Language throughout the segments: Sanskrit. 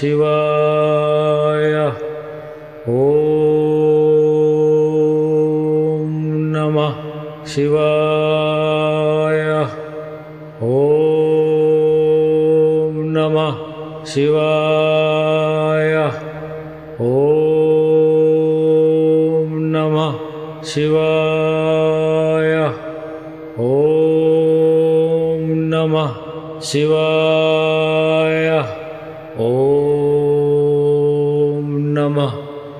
शिवाय। ॐ नमः शिवाय। ॐ नमः शिवाय। ॐ नमः शिवाय। ॐ नमः शिवाय। ॐ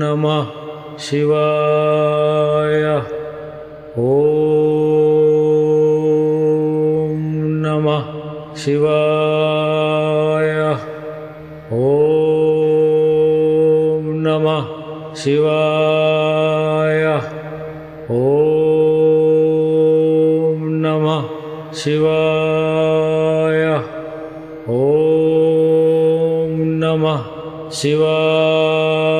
नमः शिवाय। ॐ नमः शिवाय। ॐ नमः शिवाय। ॐ नमः शिवाय। ॐ नमः शिवाय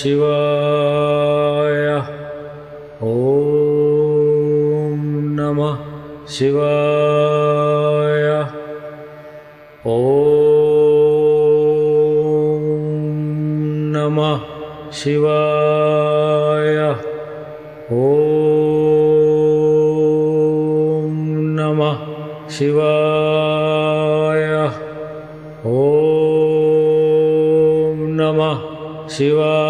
शिवाय। ॐ नमः शिवाय। ॐ नमः शिवाय। ॐ नमः शिवाय। ॐ नमः शिवाय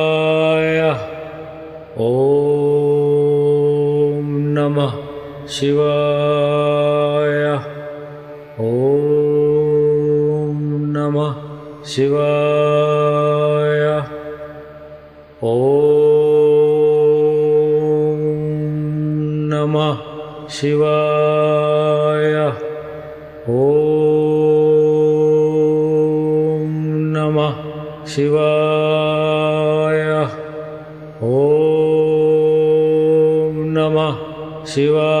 शिवाय। ॐ नमः शिवाय। ॐ नमः शिवाय। ॐ नमः शिवाय। ॐ नमः शिवाय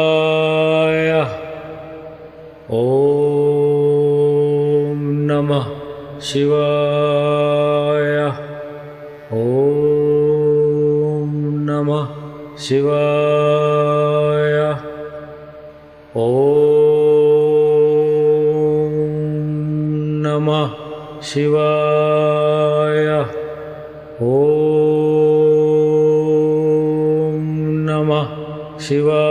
शिवाय। ॐ नमः शिवाय। ॐ नमः शिवाय। ॐ नमः शिवाय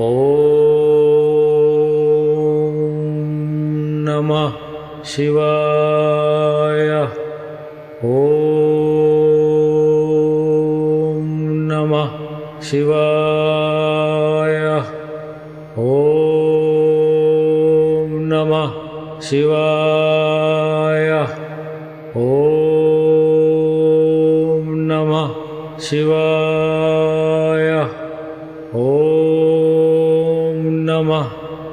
ॐ नमः शिवाय। ॐ नमः शिवाय। ॐ नमः शिवाय। ॐ नमः शिवाय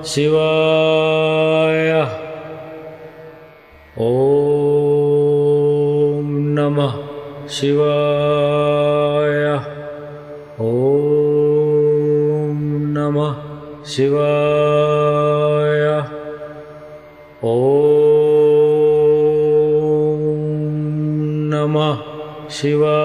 शिवाय। ॐ नमः शिवाय। ॐ नमः शिवाय। ॐ नमः शिवाय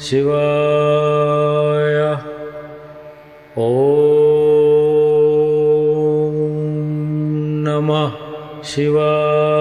शिवाय। ॐ नमः शिवाय